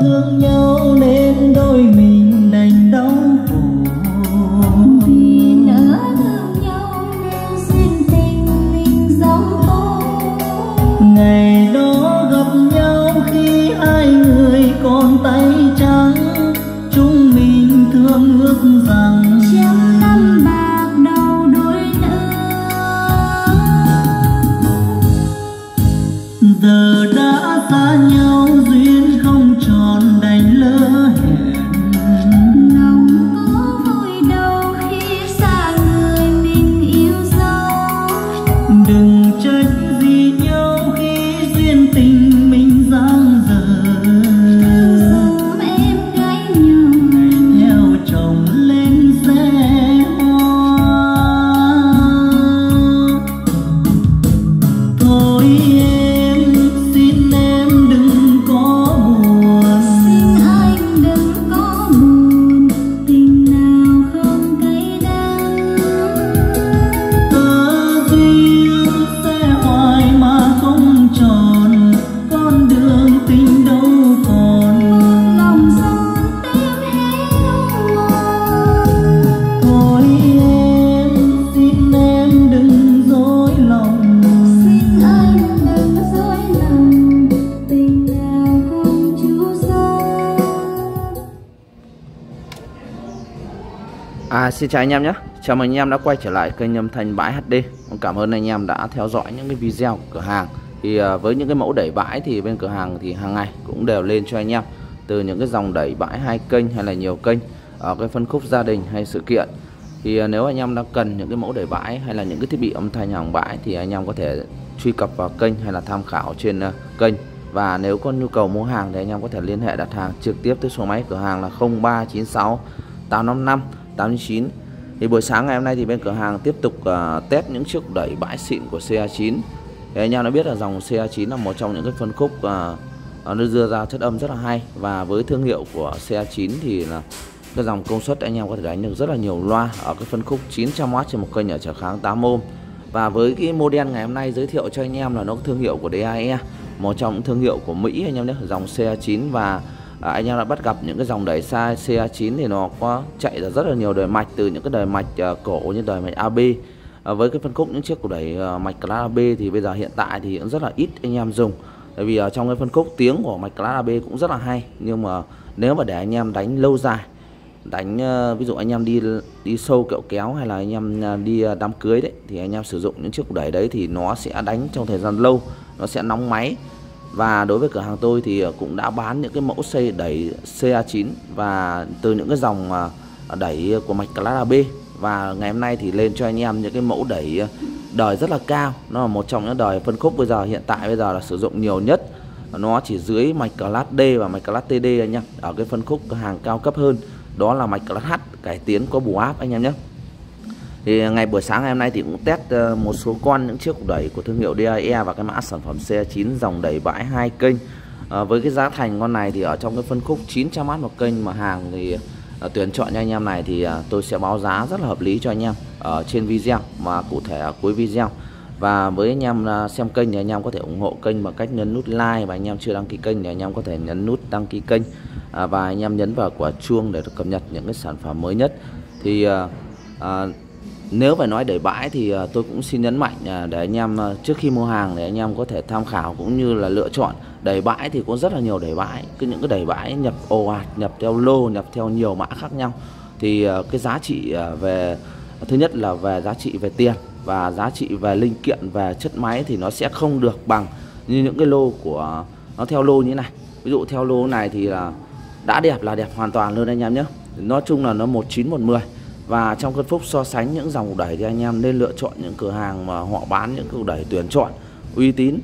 thương nhau À, xin chào anh em nhé. Chào mừng anh em đã quay trở lại kênh âm thanh bãi HD Cảm ơn anh em đã theo dõi những cái video của cửa hàng. Thì à, với những cái mẫu đẩy bãi thì bên cửa hàng thì hàng ngày cũng đều lên cho anh em. Từ những cái dòng đẩy bãi hai kênh hay là nhiều kênh Ở cái phân khúc gia đình hay sự kiện. Thì à, nếu anh em đang cần những cái mẫu đẩy bãi hay là những cái thiết bị âm thanh hàng bãi Thì anh em có thể truy cập vào kênh hay là tham khảo trên à, kênh. Và nếu có nhu cầu mua hàng thì anh em có thể liên hệ đặt hàng trực tiếp tới số máy cửa hàng là 0396 855 89 thì buổi sáng ngày hôm nay thì bên cửa hàng tiếp tục uh, test những chiếc đẩy bãi xịn của CA9 thì anh em đã biết là dòng CA9 là một trong những cái phân khúc uh, nó đưa ra chất âm rất là hay. Và với thương hiệu của CA9 thì là cái dòng công suất anh em có thể đánh được rất là nhiều loa ở cái phân khúc 900W trên một kênh ở trở kháng 8 ohm và với cái model ngày hôm nay giới thiệu cho anh em là nó thương hiệu của DAE một trong những thương hiệu của Mỹ anh em nhé dòng CA9 và à, anh em đã bắt gặp những cái dòng đẩy xa CA9 thì nó có chạy ra rất là nhiều đời mạch từ những cái đời mạch à, cổ như đời mạch AB à, với cái phân khúc những chiếc của đẩy à, mạch class AB thì bây giờ hiện tại thì cũng rất là ít anh em dùng. Tại vì ở trong cái phân khúc tiếng của mạch class AB cũng rất là hay nhưng mà nếu mà để anh em đánh lâu dài đánh à, ví dụ anh em đi đi sâu kẹo kéo hay là anh em à, đi đám cưới đấy thì anh em sử dụng những chiếc đẩy đấy thì nó sẽ đánh trong thời gian lâu nó sẽ nóng máy và đối với cửa hàng tôi thì ờ, cũng đã bán những cái mẫu xe đẩy CA9 và từ những cái dòng ờ, đẩy của mạch class AB và ngày hôm nay thì lên cho anh em những cái mẫu đẩy ờ, đời rất là cao. Nó là một trong những đời phân khúc bây giờ, hiện tại bây giờ là sử dụng nhiều nhất. Nó chỉ dưới mạch class D và mạch class TD anh em ở cái phân khúc hàng cao cấp hơn. Đó là mạch class H, cải tiến có bù áp anh em nhé thì ngày buổi sáng ngày hôm nay thì cũng test ờ, một số con những chiếc đẩy của thương hiệu DAE và cái mã sản phẩm C9 dòng đẩy bãi hai kênh. À, với cái giá thành con này thì ở trong cái phân khúc 900W một kênh mà hàng thì à, tuyển chọn cho anh em này thì à, tôi sẽ báo giá rất là hợp lý cho anh em ở trên video mà cụ thể ở cuối video. Và với anh em xem kênh thì anh em có thể ủng hộ kênh bằng cách nhấn nút like và anh em chưa đăng ký kênh thì anh em có thể nhấn nút đăng ký kênh À, và anh em nhấn vào quả chuông để được cập nhật những cái sản phẩm mới nhất. Thì à, à, nếu phải nói đẩy bãi thì ờ, tôi cũng xin nhấn mạnh ờ, để anh em ờ, trước khi mua hàng để anh em có thể tham khảo cũng như là lựa chọn. Đẩy bãi thì có rất là nhiều đẩy bãi, cứ những cái đẩy bãi nhập ồ ạt, nhập theo lô, nhập theo nhiều mã khác nhau. Thì cái giá trị về, thứ nhất là về giá trị về tiền và giá trị về linh kiện, về chất máy thì nó sẽ không được bằng như những cái lô của, nó theo lô như thế này. Ví dụ theo lô này thì là, đã đẹp là đẹp hoàn toàn luôn anh em nhé. Nói chung là nó 19 110 và trong cơn phúc so sánh những dòng đẩy thì anh em nên lựa chọn những cửa hàng mà họ bán những cục đẩy tuyển chọn, uy tín.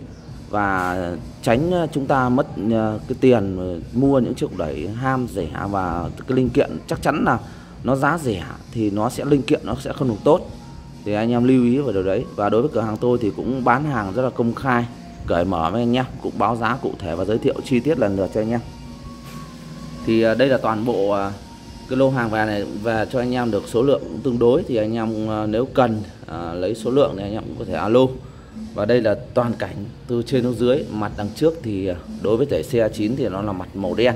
Và tránh ờ, chúng ta mất ờ, cái tiền mua những chiếc đẩy ham rẻ và cái linh kiện chắc chắn là nó giá rẻ thì nó sẽ, linh kiện nó sẽ không được tốt. Thì anh em lưu ý vào điều đấy. Và đối với cửa hàng tôi thì cũng bán hàng rất là công khai, cởi mở với anh em, cũng báo giá cụ thể và giới thiệu chi tiết lần lượt cho anh em. Thì ờ, đây là toàn bộ cái lô hàng về này và cho anh em được số lượng cũng tương đối thì anh em ờ, nếu cần à, lấy số lượng thì anh em cũng có thể alo. Và đây là toàn cảnh từ trên xuống dưới mặt đằng trước thì ờ, đối với thể xe 9 thì nó là mặt màu đen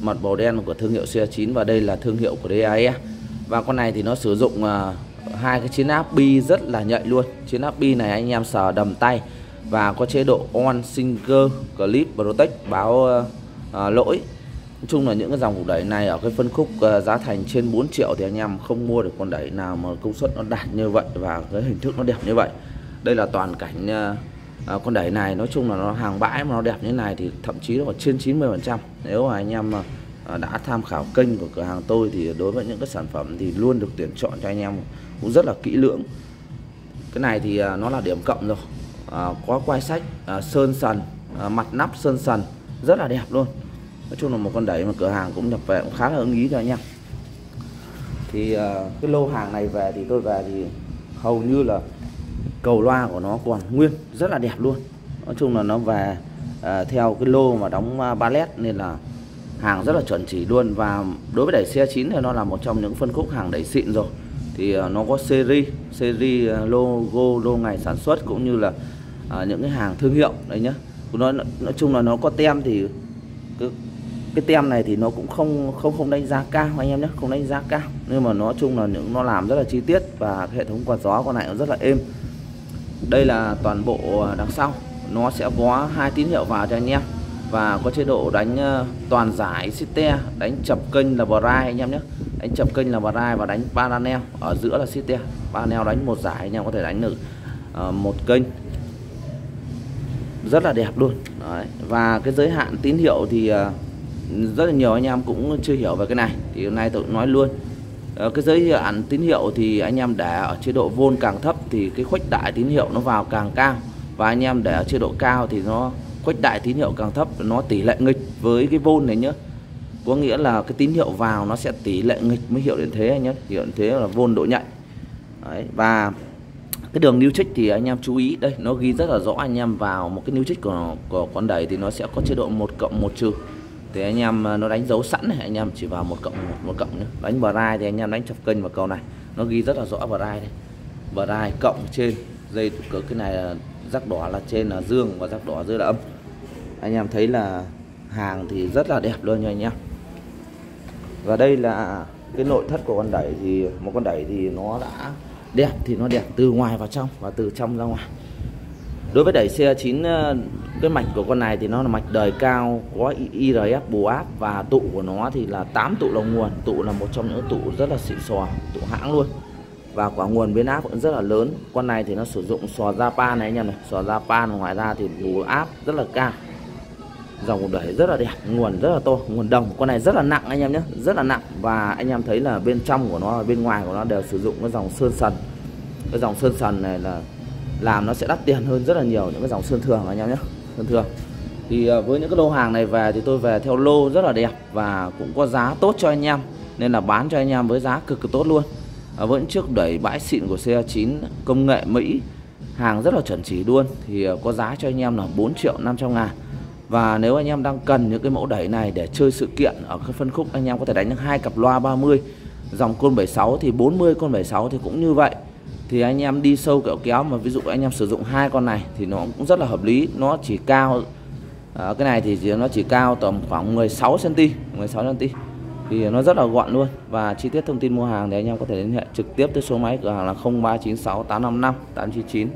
mặt màu đen của thương hiệu xe 9 và đây là thương hiệu của DAE và con này thì nó sử dụng à, hai cái chiến áp bi rất là nhạy luôn. Chiến áp bi này anh em sờ đầm tay và có chế độ on singer clip protect báo à, lỗi. Nói chung là những cái dòng cục đẩy này ở cái phân khúc ờ, giá thành trên 4 triệu thì anh em không mua được con đẩy nào mà công suất nó đạt như vậy và cái hình thức nó đẹp như vậy. Đây là toàn cảnh à, con đẩy này. Nói chung là nó hàng bãi mà nó đẹp như này thì thậm chí nó còn trên 90 phần trăm. Nếu mà anh em à, đã tham khảo kênh của cửa hàng tôi thì đối với những cái sản phẩm thì luôn được tuyển chọn cho anh em cũng rất là kỹ lưỡng. Cái này thì à, nó là điểm cộng rồi. À, có quai sách à, sơn sần à, mặt nắp sơn sần rất là đẹp luôn nói chung là một con đẩy mà cửa hàng cũng nhập về cũng khá là ưng ý cho anh em thì uh, cái lô hàng này về thì tôi về thì hầu như là cầu loa của nó còn nguyên rất là đẹp luôn. Nói chung là nó về uh, theo cái lô mà đóng à, ba ballet nên là hàng rất là chuẩn chỉ luôn. Và đối với đẩy xe chín thì nó là một trong những phân khúc hàng đẩy xịn rồi. Thì nó có series series à, logo lô ngày sản xuất cũng như là những cái hàng thương hiệu đấy nhá. Nó nói chung là nó có tem thì cứ cái tem này thì nó cũng không không không đánh giá cao anh em nhé không đánh giá cao. Nhưng mà nói chung là những nó làm rất là chi tiết và hệ thống quạt gió con này cũng rất là êm. Đây là toàn bộ à, đằng sau. Nó sẽ có hai tín hiệu vào cho anh em. Và có chế độ đánh à, toàn giải site đánh chập kênh là bride anh em nhé. Đánh chập kênh là bride và đánh panel ở giữa là site panel đánh một giải anh em có thể đánh được à, một kênh. Rất là đẹp luôn. Đấy. và cái giới hạn tín hiệu thì uh, rất là nhiều anh em cũng chưa hiểu về cái này. Thì hôm nay tôi nói luôn. Ờ, cái giới hạn tín hiệu thì anh em để ở chế độ vôn càng thấp thì cái khuếch đại tín hiệu nó vào càng cao. Và anh em để ở chế độ cao thì nó khuếch đại tín hiệu càng thấp nó tỷ lệ nghịch với cái vôn này nhá. Có nghĩa là cái tín hiệu vào nó sẽ tỷ lệ nghịch với hiệu điện thế anh nhé hiệu điện thế là vôn độ nhạy. Đấy, và cái đường new trích thì anh em chú ý đây nó ghi rất là rõ anh em vào một cái new trích của, của con đẩy thì nó sẽ có chế độ một cộng một trừ thì anh em à, nó đánh dấu sẵn này anh em chỉ vào một cộng một, một cộng nhé đánh bờ rai thì anh em đánh chập kênh vào cầu này. Nó ghi rất là rõ bờ rai đây. Bờ rai cộng trên dây cửa cái này là rắc đỏ là trên là dương và rắc đỏ dưới là âm. Anh em thấy là hàng thì rất là đẹp luôn nha anh em. Và đây là cái nội thất của con đẩy thì một con đẩy thì nó đã đẹp thì nó đẹp từ ngoài vào trong và từ trong ra ngoài. Đối với đẩy xe 9 cái mạch của con này thì nó là mạch đời cao, có IRF bù áp và tụ của nó thì là 8 tụ đầu nguồn. Tụ là một trong những tụ rất là xịn sò, tụ hãng luôn. Và quả nguồn biến áp cũng rất là lớn. Con này thì nó sử dụng sò Japan này anh em này. Sò Japan ngoài ra thì bù áp rất là cao. Dòng đẩy rất là đẹp, nguồn rất là to, nguồn đồng. Con này rất là nặng anh em nhé, rất là nặng. Và anh em thấy là bên trong của nó, bên ngoài của nó đều sử dụng cái dòng sơn sần. Cái dòng sơn sần này là làm nó sẽ đắt tiền hơn rất là nhiều những cái dòng sơn thường anh em nhé sơn thường. Thì ờ, với những cái lô hàng này về thì tôi về theo lô rất là đẹp và cũng có giá tốt cho anh em nên là bán cho anh em với giá cực kỳ tốt luôn. À, vẫn trước đẩy bãi xịn của xe 9 công nghệ Mỹ hàng rất là chuẩn chỉ luôn. Thì ờ, có giá cho anh em là 4 triệu 500 ngàn. Và nếu anh em đang cần những cái mẫu đẩy này để chơi sự kiện ở phân khúc anh em có thể đánh hai cặp loa 30 dòng côn 76 thì 40 côn 76 thì cũng như vậy thì anh em đi sâu kẹo kéo mà ví dụ anh em sử dụng hai con này thì nó cũng rất là hợp lý. Nó chỉ cao à, cái này thì nó chỉ cao tầm khoảng 16 cm 16 cm thì nó rất là gọn luôn. Và chi tiết thông tin mua hàng thì anh em có thể liên hệ trực tiếp tới số máy cửa hàng là 0396 855 899